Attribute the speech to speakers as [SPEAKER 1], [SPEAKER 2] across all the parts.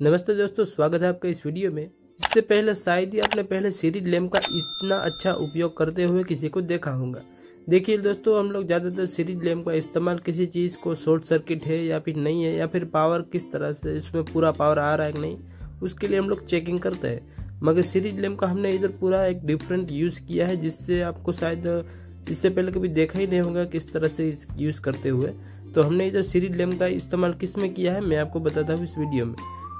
[SPEAKER 1] नमस्ते दोस्तों, स्वागत है आपका इस वीडियो में। इससे पहले शायद ही आपने पहले सीरीज़ लैम्प का इतना अच्छा उपयोग करते हुए किसी को देखा होगा। देखिए दोस्तों, हम लोग ज़्यादातर सीरीज़ लैम्प का इस्तेमाल किसी चीज़ को शॉर्ट सर्किट है या फिर नहीं है, या फिर पावर किस तरह से इसमें पूरा पावर आ रहा है कि नहीं, उसके लिए हम लोग चेकिंग करते हैं। मगर सीरीज़ लैम्प का हमने इधर पूरा एक डिफरेंट यूज़ किया है, जिससे आपको शायद, इससे पहले कभी देखा ही नहीं होगा किस तरह से इस यूज़ करते हुए। तो हमने इधर सीरीज़ लैम्प का इस्तेमाल किसमें किया है, मैं आपको बताता हूँ इस वीडियो में।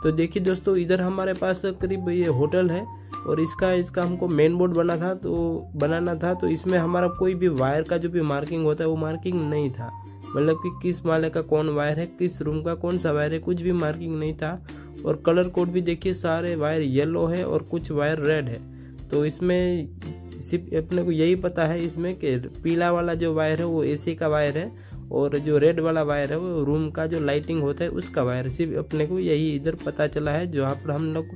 [SPEAKER 1] तो देखिए दोस्तों, इधर हमारे पास करीब ये होटल है और इसका इसका हमको मेन बोर्ड बना था तो बनाना था तो इसमें हमारा कोई भी वायर का जो भी मार्किंग होता है, वो मार्किंग नहीं था। मतलब कि किस माले का कौन वायर है, किस रूम का कौन सा वायर है, कुछ भी मार्किंग नहीं था। और कलर कोड भी देखिए, सारे वायर येलो है और कुछ वायर रेड है। तो इसमें सिर्फ़ अपने को यही पता है, इसमें कि पीला वाला जो वायर है, वो एसी का वायर है और जो रेड वाला वायर है, वो रूम का जो लाइटिंग होता है, उसका वायर सिर्फ़ अपने को यही इधर पता चला है। जहाँ पर हम लोग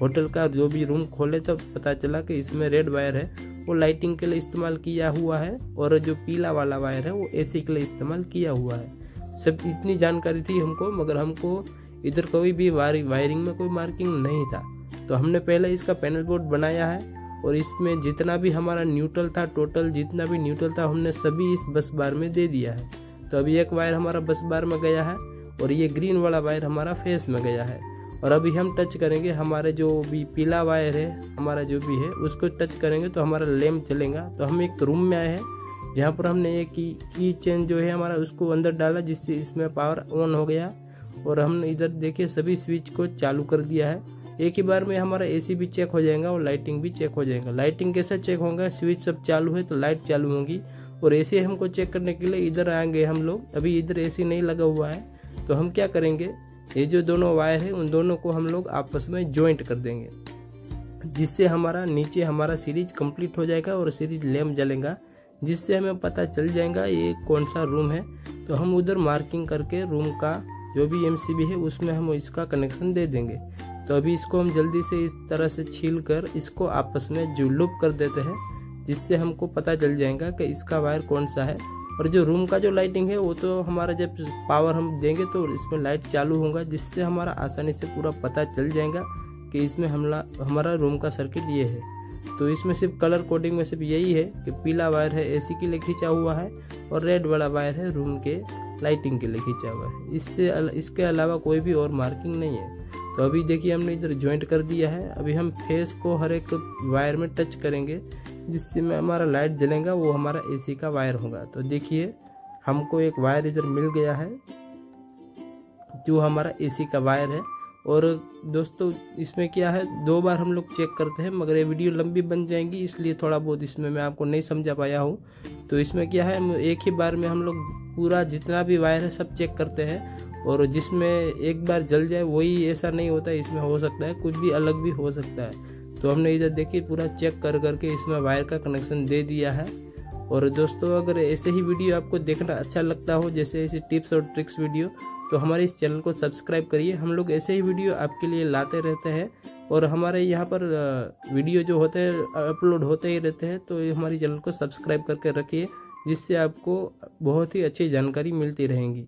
[SPEAKER 1] होटल का जो भी रूम खोले तो पता चला कि इसमें रेड वायर है। वो लाइटिंग के लिए इस्तेमाल किया हुआ है और जो पीला वाला वायर है, वो एसी के लिए इस्तेमाल किया हुआ है। सब इतनी जानकारी थी हमको, मगर हमको इधर कोई भी वायरिंग में कोई मार्किंग नहीं था। तो हमने पहले इसका पैनल बोर्ड बनाया है और इसमें जितना भी हमारा न्यूट्रल था टोटल जितना भी न्यूट्रल था, हमने सभी इस बस बार में दे दिया है। तो अभी एक वायर हमारा बस बार में गया है और ये ग्रीन वाला वायर हमारा फेस में गया है। और अभी हम टच करेंगे हमारे जो भी पीला वायर है हमारा जो भी है उसको टच करेंगे तो हमारा लैम्प चलेगा। तो हम एक रूम में आए हैं जहाँ पर हमने एक की, की चेन जो है हमारा उसको अंदर डाला जिससे इसमें पावर ऑन हो गया। और हमने इधर देखिए सभी स्विच को चालू कर दिया है। एक ही बार में हमारा एसी भी चेक हो जाएगा और लाइटिंग भी चेक हो जाएगा। लाइटिंग कैसे चेक होगा? स्विच सब चालू है तो लाइट चालू होगी। और एसी हमको चेक करने के लिए इधर आएँगे हम लोग। अभी इधर एसी नहीं लगा हुआ है। तो हम क्या करेंगे? ये जो दोनों वायर है, उन दोनों को हम लोग आपस में ज्वाइंट कर देंगे। जिससे हमारा नीचे हमारा सीरीज़ कंप्लीट हो जाएगा और सीरीज़ लैम्प जलेगा। जिससे हमें पता चल जाएगा ये कौन सा रूम है। तो हम उधर मार्किंग करके रूम का जो भी एमसीबी है, उसमें हम इसका कनेक्शन दे देंगे। तो अभी इसको हम जल्दी से इस तरह से छील कर इसको आपस में जुलूप कर देते हैं। जिससे हमको पता चल जाएगा कि इसका वायर कौन सा है। और जो रूम का जो लाइटिंग है, वो तो हमारा जब पावर हम देंगे तो इसमें लाइट चालू होगा, जिससे हमारा आसानी से पूरा पता चल जाएगा कि इसमें हमला, हमारा रूम का सर्किट ये है। तो इसमें सिर्फ़ कलर कोडिंग में सिर्फ़ यही है कि पीला वायर है एसी के लिए खींचा हुआ है, और रेड वाला वायर है रूम के लाइटिंग के लिए खींचा हुआ है। इससे इसके अलावा कोई भी और मार्किंग नहीं है। तो अभी देखिए हमने इधर ज्वाइंट कर दिया है। अभी हम फेस को हर एक वायर में टच करेंगे। जिससे में, हमारा लाइट जलेगा, वो हमारा एसी का वायर होगा। तो देखिए, हमको एक वायर इधर मिल गया है, जो हमारा एसी का वायर है। और दोस्तों, इसमें क्या है, दो बार हम लोग चेक करते हैं, मगर ये वीडियो लंबी बन जाएँगी, इसलिए थोड़ा बहुत इसमें मैं आपको नहीं समझा पाया हूँ। तो इसमें क्या है एक ही बार में हम लोग पूरा जितना भी वायर है, सब चेक करते हैं। और जिसमें एक बार जल जाए, वही ऐसा नहीं होता है इसमें हो सकता है, कुछ भी अलग भी हो सकता है। तो हमने इधर देखिए पूरा चेक कर करके इसमें वायर का कनेक्शन दे दिया है। और दोस्तों, अगर ऐसे ही वीडियो आपको देखना अच्छा लगता हो, जैसे ऐसे टिप्स और ट्रिक्स वीडियो तो हमारे इस चैनल को सब्सक्राइब करिए। हम लोग ऐसे ही वीडियो आपके लिए लाते रहते हैं। और हमारे यहाँ पर वीडियो जो होते हैं अपलोड होते ही रहते हैं तो हमारी चैनल को सब्सक्राइब करके रखिए, जिससे आपको बहुत ही अच्छी जानकारी मिलती रहेंगी।